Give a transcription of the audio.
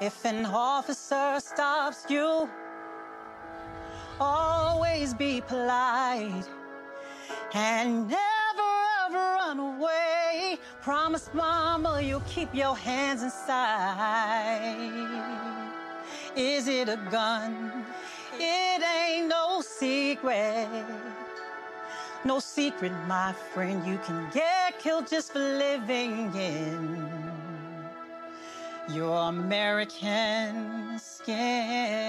If an officer stops you, always be polite and never ever run away. Promise mama you'll keep your hands inside. Is it a gun? It ain't no secret. No secret, my friend, you can get killed just for living in your American skin.